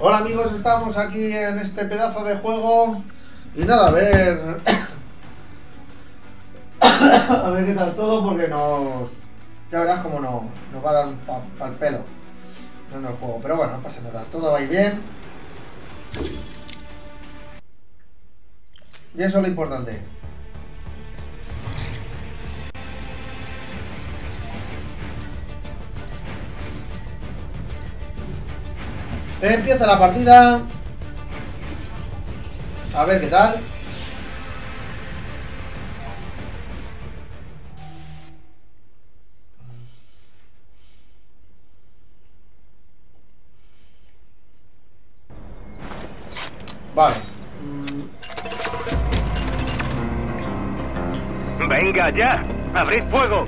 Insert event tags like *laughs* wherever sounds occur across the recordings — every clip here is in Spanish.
Hola amigos, estamos aquí en este pedazo de juego y nada, a ver... *coughs* a ver qué tal todo porque nos... Ya verás como no, nos va a dar para el pelo en el juego, pero bueno, no pasa nada, todo va a ir bien. Y eso es lo importante. Empieza la partida. A ver qué tal. Vale. Venga ya, abrid fuego.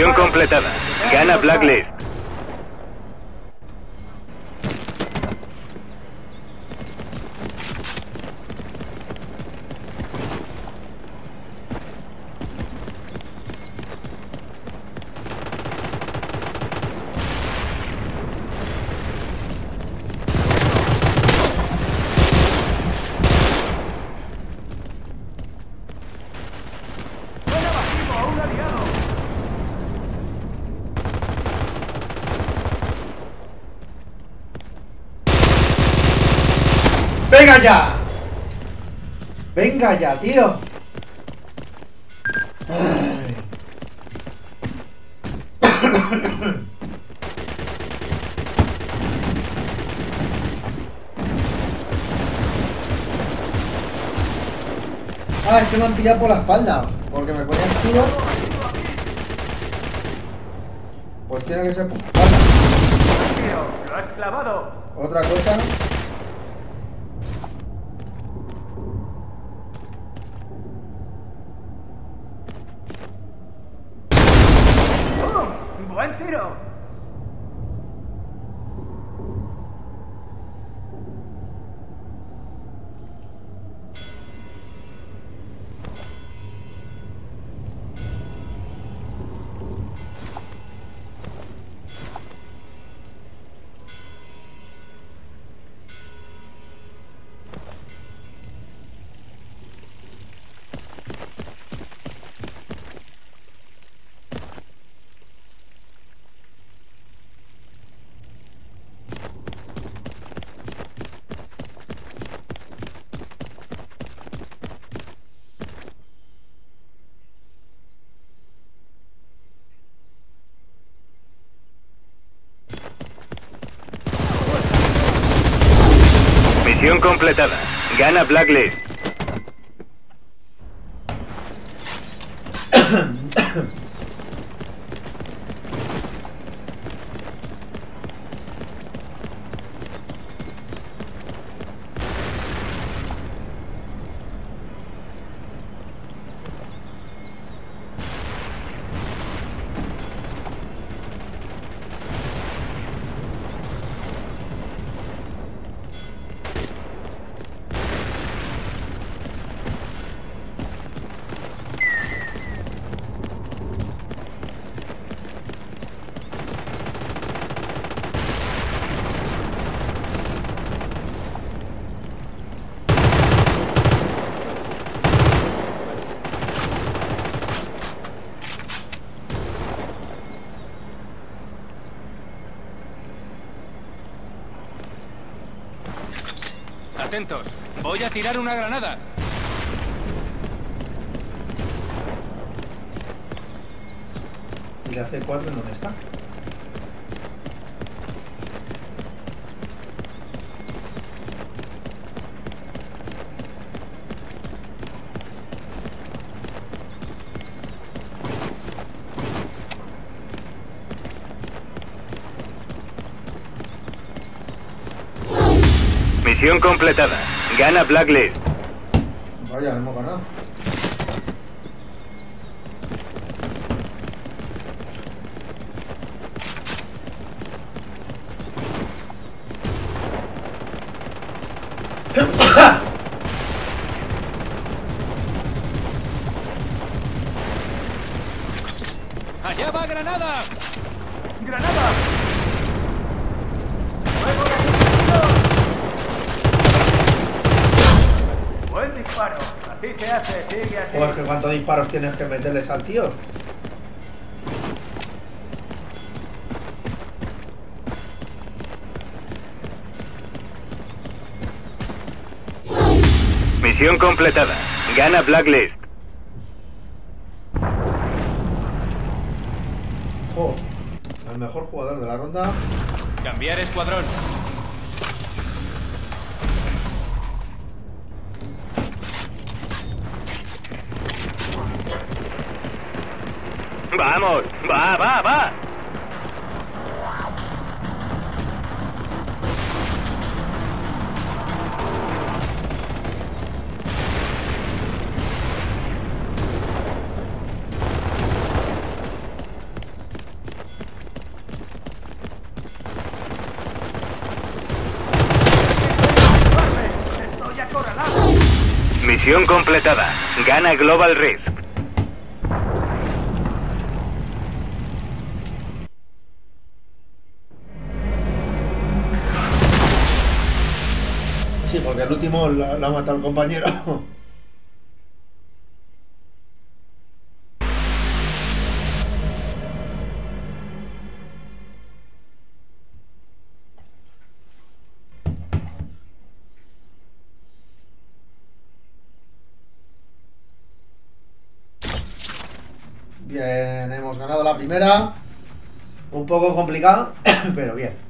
Misión completada. Gana Blacklist. ¡Venga ya! ¡Venga ya, tío! Ay. Ah, es que me han pillado por la espalda. Porque me ponían tiro. Pues tiene que ser por la espalda. ¡Lo has clavado! Otra cosa. 1-0. Completada. Gana Blacklist. Atentos, voy a tirar una granada. ¿Y la C4 en dónde está? Misión completada. Gana Blacklist. Vaya, hemos ganado. ¡Allá va Granada! ¡Granada! Buen disparo. Así se hace, sigue así. Joder, que cuántos disparos tienes que meterles al tío. Misión completada. Gana Blacklist. Jo, al mejor jugador de la ronda. Cambiar escuadrón. Va, va, va. Misión completada. Gana Global Risk. Ha matado el compañero. Bien, hemos ganado la primera. Un poco complicado, *coughs* pero bien.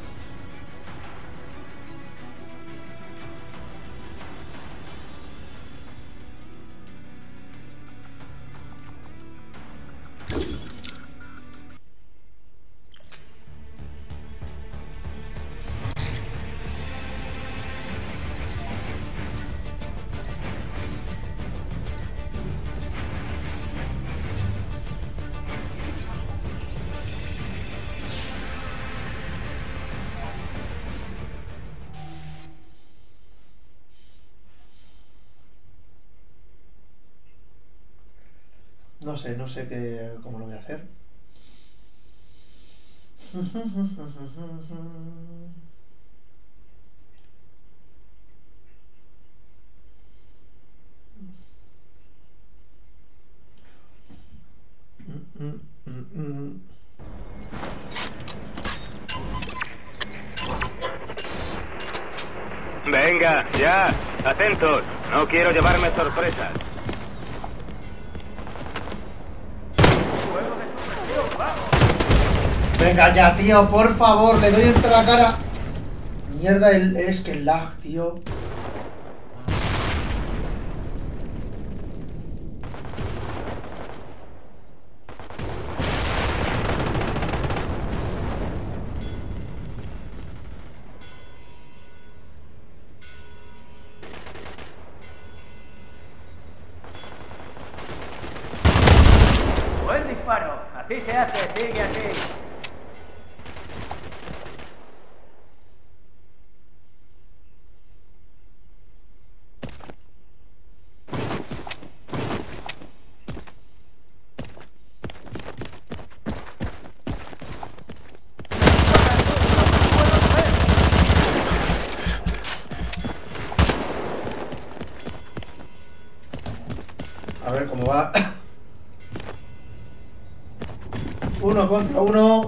No sé, no sé qué, cómo lo voy a hacer. Venga, ya. Atentos. No quiero llevarme sorpresas. Venga ya, tío, por favor, le doy entre la cara. Mierda, es que el lag, tío. Buen disparo. Así se hace, sigue así. A ver cómo va. Uno contra uno.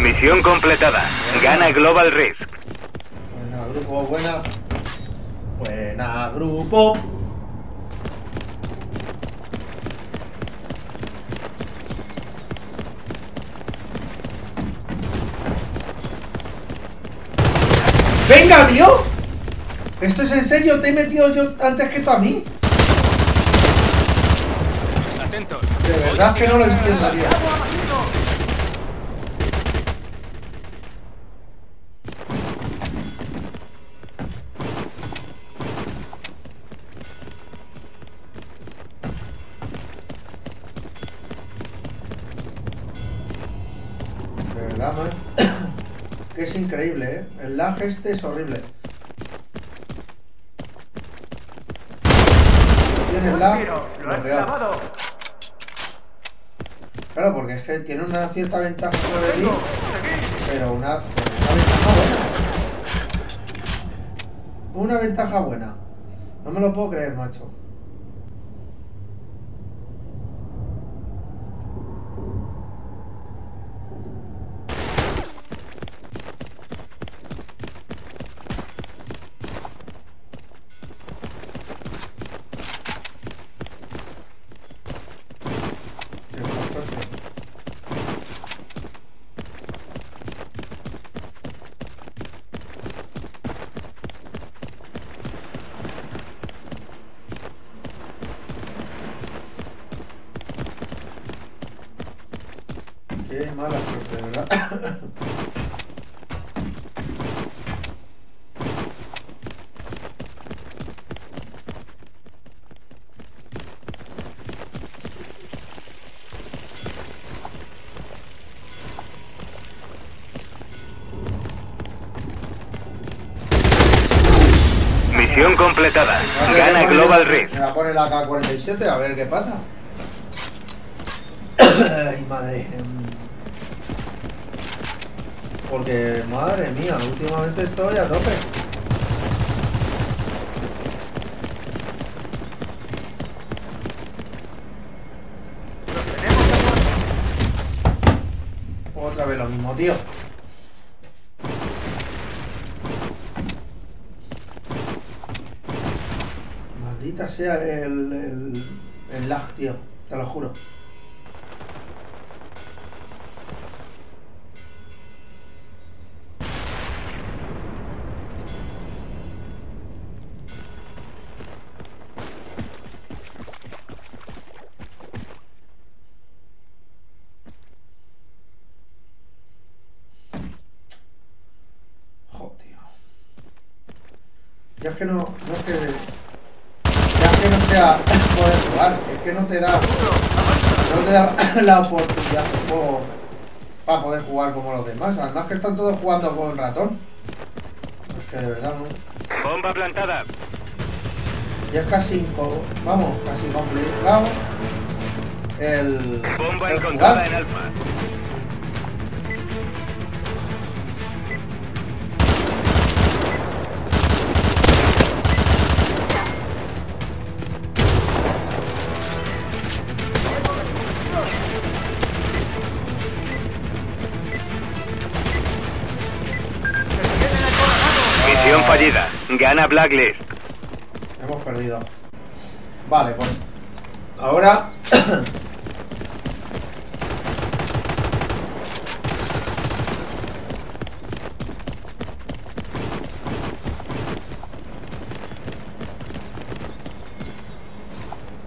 Misión completada. Gana Global Risk. Buena, grupo, buena. Buena, grupo. ¡Venga, tío! ¿Esto es en serio? ¿Te he metido yo antes que tú a mí? Atentos. De verdad que no lo entiendo, tío. De verdad, man. *coughs* Que es increíble. El lag este es horrible. Tiene lag. Lo. Claro, porque es que tiene una cierta ventaja sobre. Seguid. pero una, una ventaja buena. Una ventaja buena. No me lo puedo creer, macho. Qué suerte. Qué mala suerte, ¿verdad? Misión completada. Me Gana pone- Global Rift. Me va a poner la K-47 a ver qué pasa. *coughs* Ay, madre. Porque, madre mía, últimamente estoy a tope. Otra vez lo mismo, tío. Maldita sea el, el, el lag, tío. Te lo juro. Joder, tío. Ya es que no, no es que. Ya es que no sea poder jugar, es que no te da. No te da *laughs* la oportunidad tampoco para poder jugar como los demás. Además que están todos jugando con ratón. Es que de verdad no. Bomba plantada. Ya es casi, inco- vamos, casi complicado el, Bomba el encontrada jugar. en Alfa. Gana Blacklist. Hemos perdido. Vale, pues. Ahora. *coughs*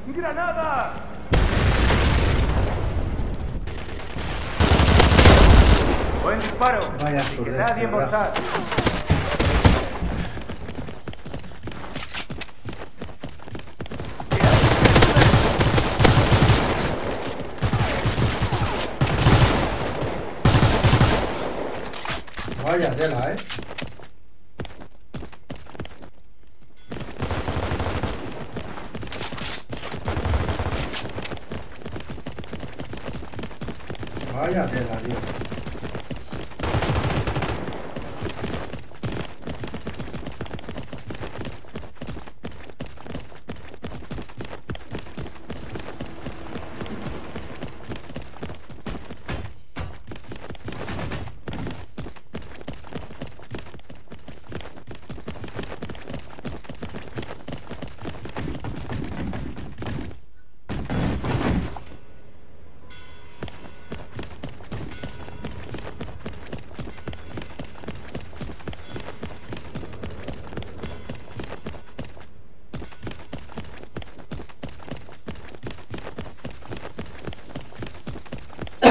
¡Granada! Buen disparo. Vaya que nadie mortal. Vaya tela,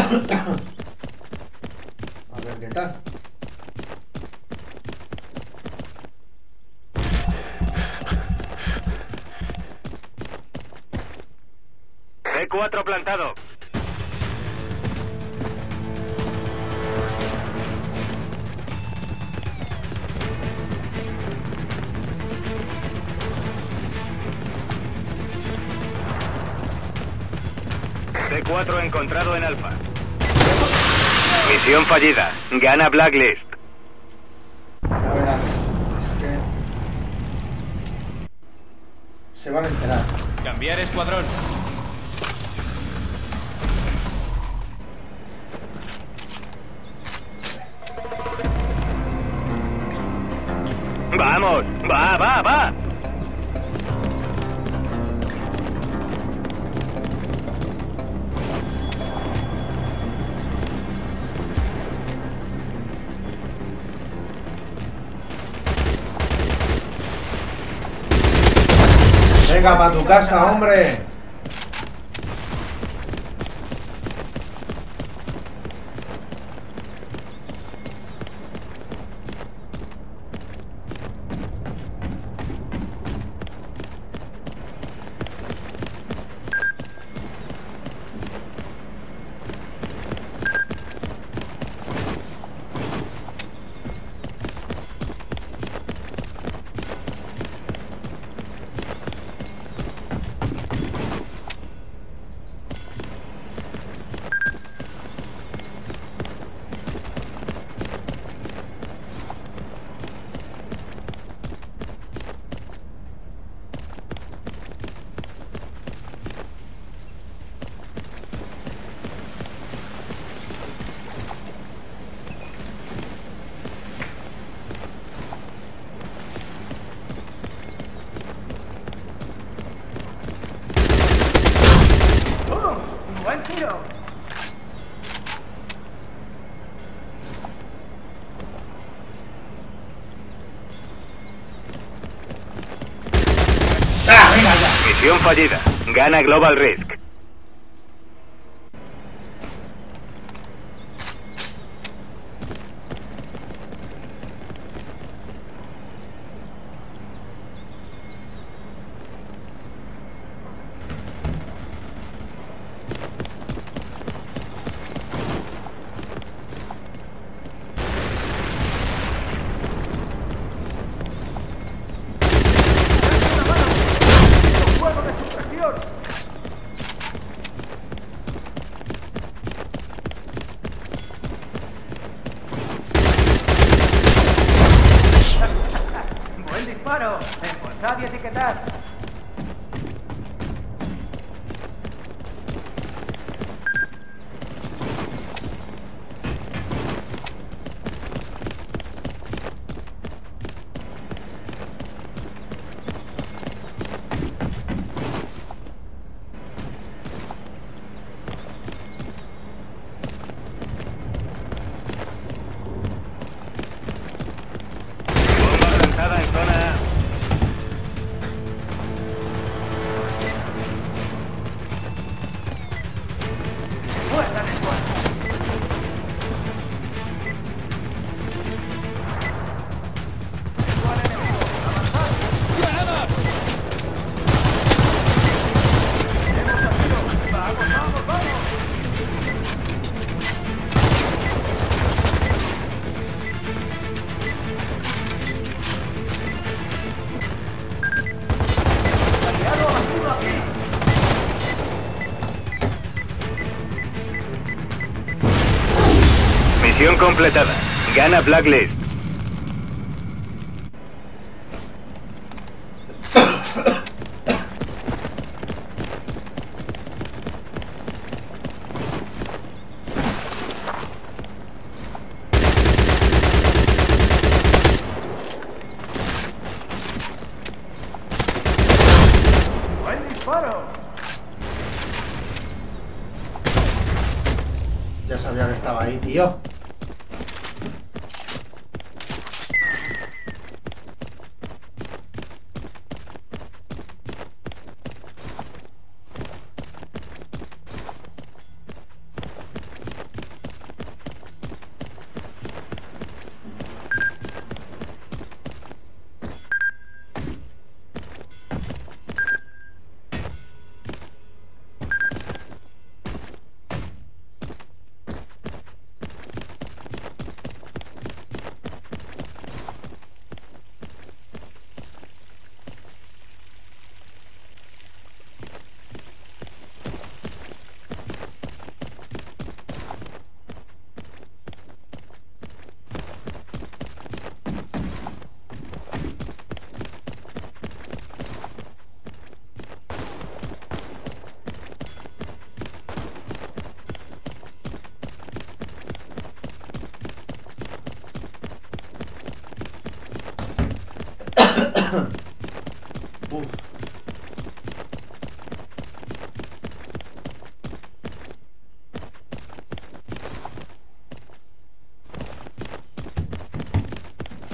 A ver qué tal. C4 plantado. C4 encontrado en Alfa. Misión fallida. Gana Blacklist. para tu casa, hombre. fallida. Gana Global Risk. Completada. Gana Blacklist.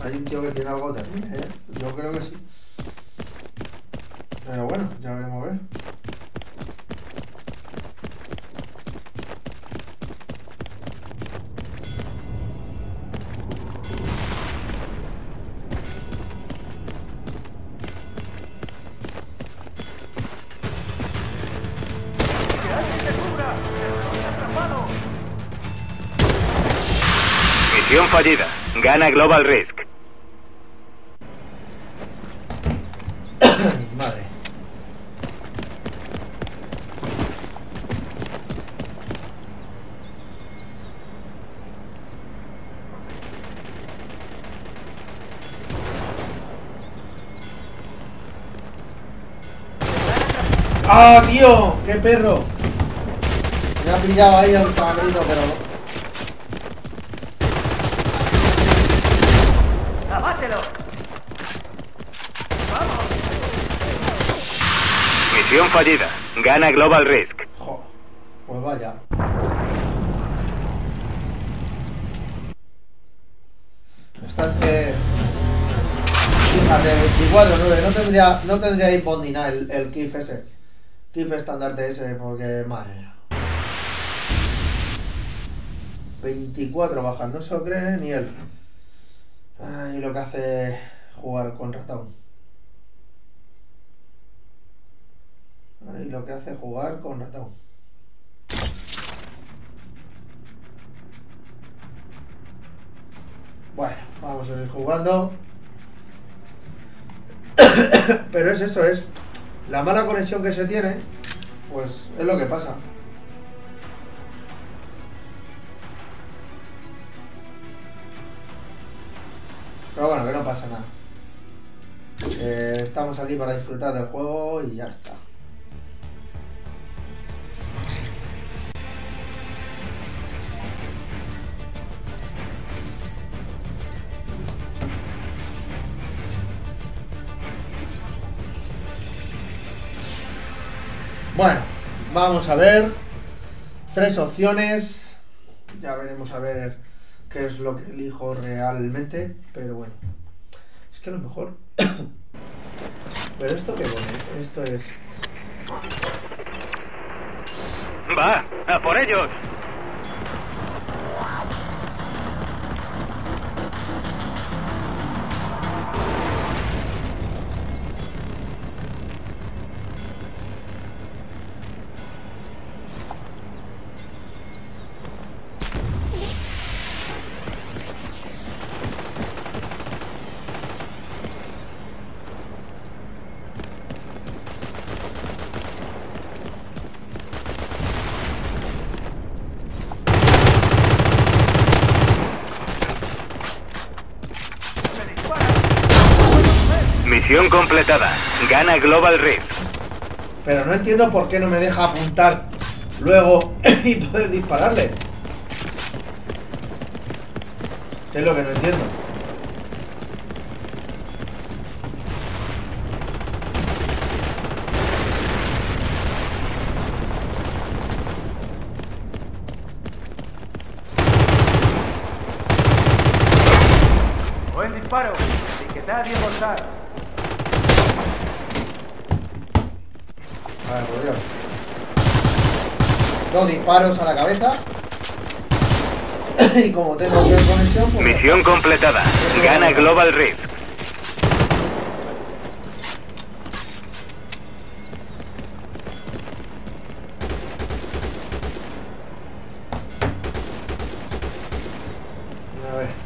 Hay un tío que tiene algo terrible, ¿eh? Yo creo que sí. Pero bueno, ya veremos ver. Misión fallida. Gana Global Risk. Madre. ¡Ah, tío! ¡Qué perro! Me ha pillado ahí el cabrito, pero... ¡Abátelo! ¡Vamos! Misión fallida. Gana Global Risk. Jo, pues vaya. Bastante. Fíjate, 24, 9. No tendría, no tendría iPod ni nada el, el KIF ese. KIF estandarte ese, porque madre mía. 24 bajas, no se lo cree ni él. Ay, lo que hace jugar con ratón. Ay, lo que hace jugar con ratón. Bueno, vamos a seguir jugando. *coughs* Pero es eso, es la mala conexión que se tiene, pues es lo que pasa. Pero bueno, que no pasa nada. Eh, estamos aquí para disfrutar del juego y ya está. Bueno, vamos a ver. Tres opciones. Ya veremos a ver qué es lo que elijo realmente. Pero bueno. Es que a lo mejor. *coughs* Pero esto que pone, esto es. Va, a por ellos. Misión completada. Gana Global Risk. Pero no entiendo por qué no me deja apuntar luego *coughs* y poder dispararles. Es lo que no entiendo. ¡Buen disparo! Etiquetad y embolsar. A ver, por Dios. Dos disparos a la cabeza. *coughs* y como tengo bien conexión, pues. Misión completada. Gana Global Risk. A ver.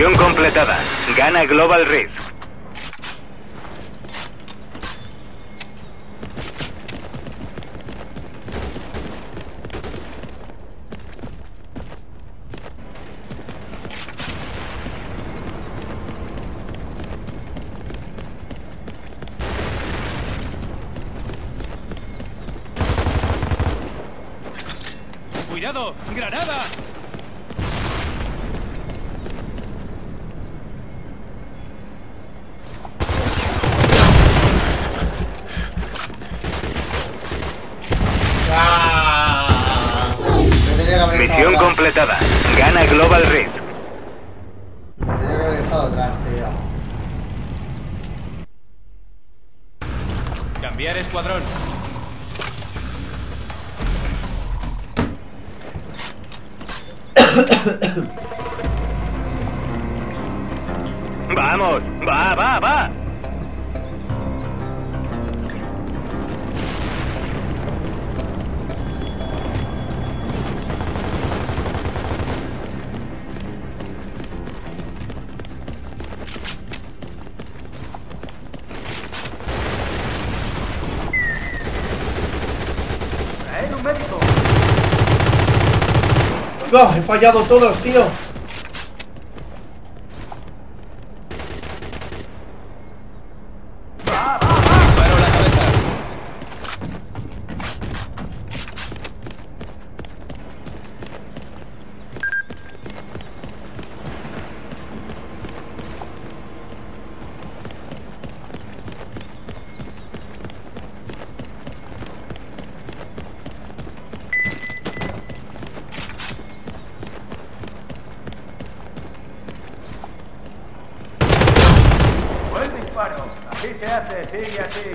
Misión completada. Gana Global Rift. ¡Cuidado! ¡Granada! No, he fallado todos, tío. Sigue así.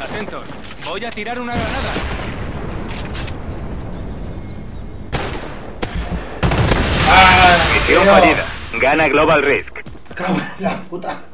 Atentos. Voy a tirar una granada. ¡Ah! Misión fallida. Gana Global Risk. Cago en la puta.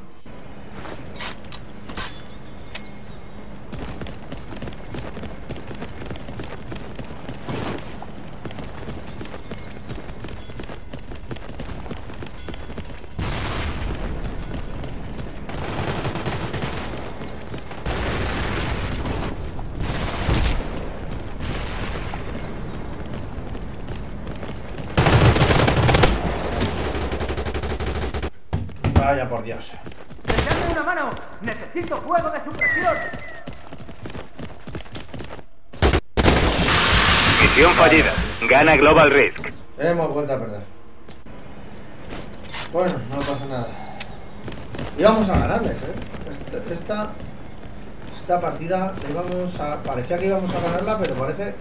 Por Dios. ¡Echadme una mano! ¡Necesito fuego de supresión! Misión fallida. Gana Global Risk. Hemos vuelto a perder. Bueno, no pasa nada. Íbamos a ganarles, ¿eh? Esta, esta, partida íbamos a... Parecía que íbamos a ganarla, pero parece...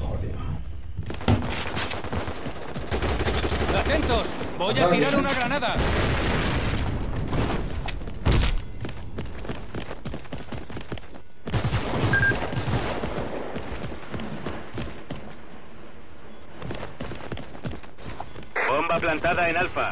Joder. Atentos. Voy a tirar una granada. Bomba plantada en Alfa.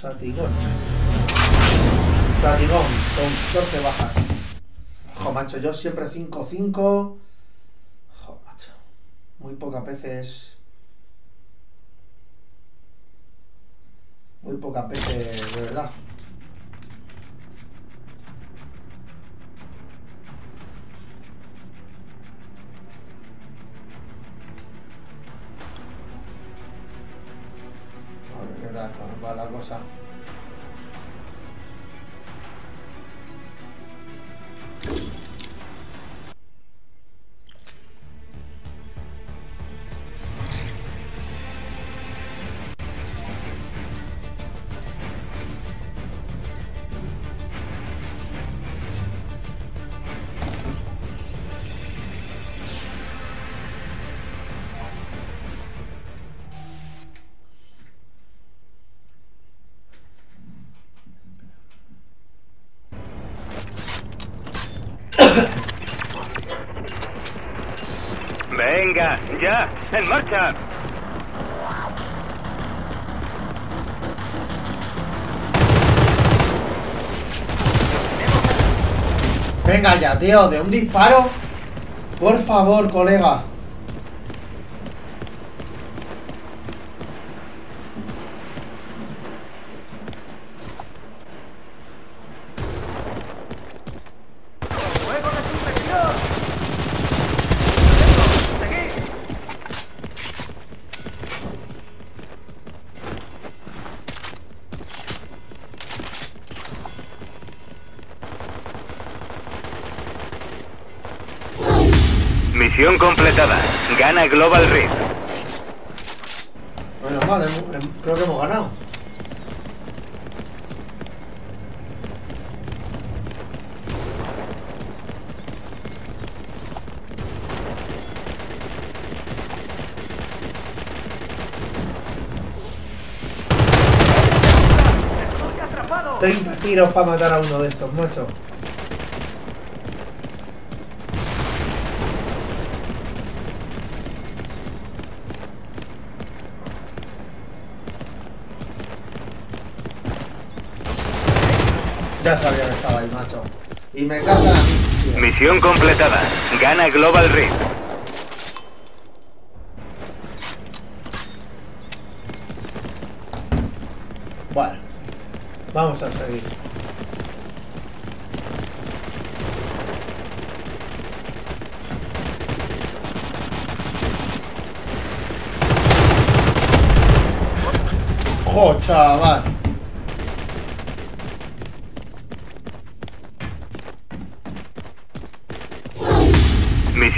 Satigón. Satigón. Con 14 bajas. Jo, macho, yo siempre 5-5. Cosa. Ya, en marcha. Venga ya, tío, de un disparo. Por favor, colega. ¡Fuego de supresión! ¡Seguid! Completada. Gana Global Rift. Bueno, vale, creo que hemos ganado. ¡Estoy atrapado! 30 tiros para matar a uno de estos, macho. Ya sabía que estaba ahí, macho. Y me cargan a mí. tío. Misión completada. Gana Global Rift. Bueno, vamos a seguir. ¡Jo, chaval!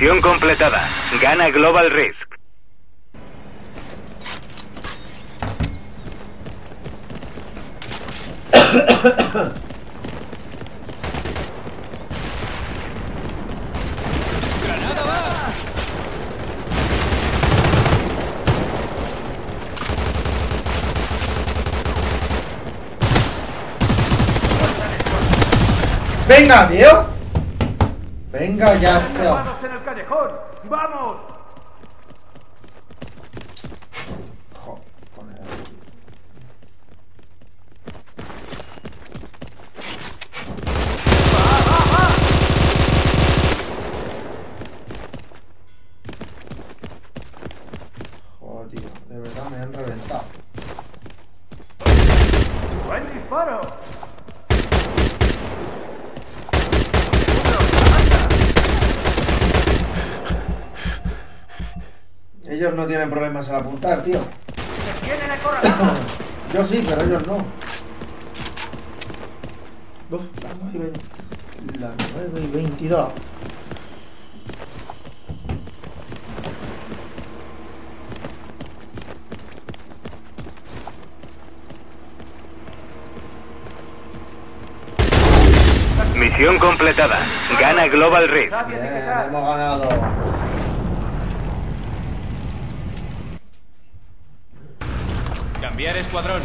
Completada. Gana Global Risk. ¡Venga, tío! Venga ya, tío. ¡Atrapados en el callejón! ¡Vamos! Jo, joder. Joder, tío, de verdad me han reventado. ¡Buen disparo! Ellos no tienen problemas al apuntar, tío. *coughs* Yo sí, pero ellos no. Uf, las 9 y 20 las 9 y 22. Misión completada. Gana Global Rift. Hemos ganado. Cambiar escuadrón.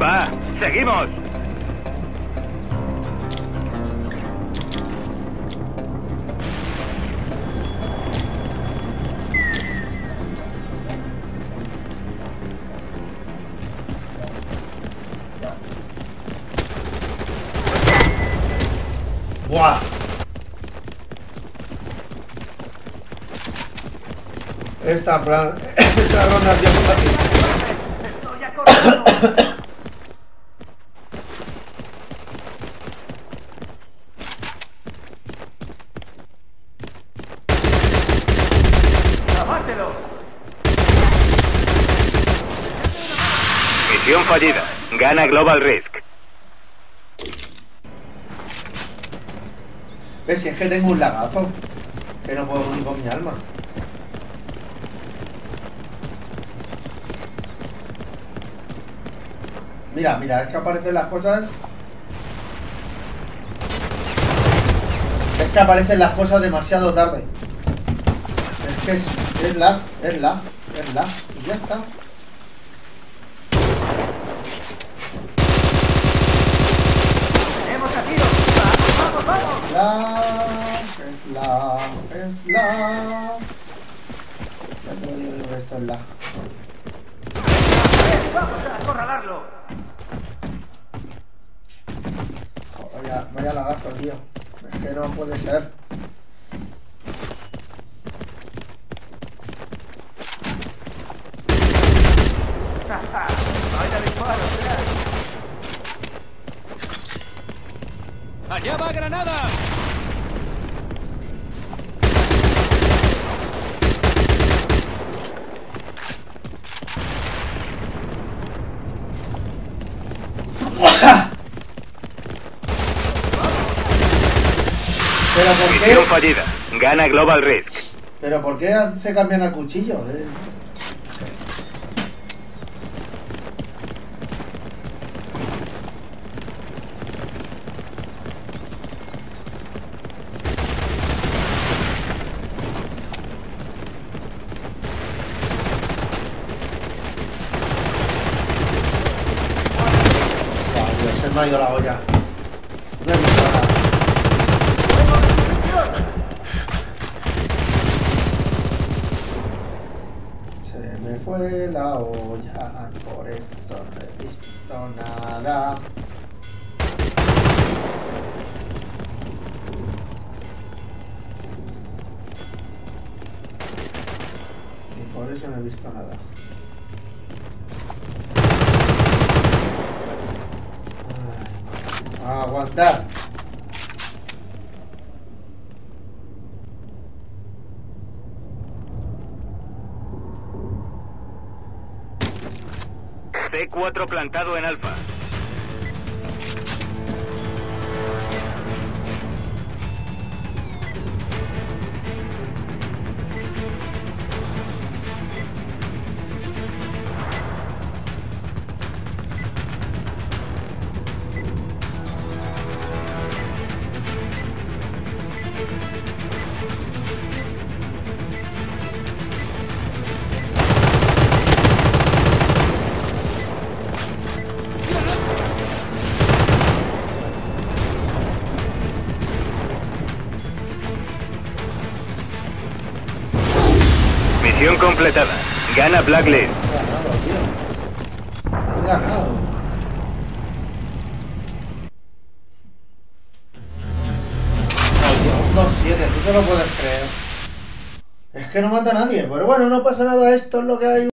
Va, seguimos. Esta. Esta ronda. Estoy acorralado. ¡Abátelo! Misión fallida. Gana Global Risk. ¿Ves? Si es que tengo un lagazo. Que no puedo unir con mi alma. Mira, mira, es que aparecen las cosas. Es que aparecen las cosas demasiado tarde. Es que es, es la, es la, es la. Y ya está. ¡Tenemos a tiro! ¡Vamos, vamos, vamos! La, es la, es la. Ya te lo digo yo que esto es la. Bien, ¡Vamos a acorralarlo! Jo, Vaya, vaya lagazo, tío. Es que no puede ser. ¡Vaya disparo! crack. ¡Allá va granada! ¿Pero por Misión qué? fallida. Gana Global Risk. ¿Pero por qué se cambian a cuchillo? Eh, aguantar. C4 plantado en Alfa. Tú te lo puedes creer. Es que no mata a nadie, pero bueno, no pasa nada, esto es lo que hay.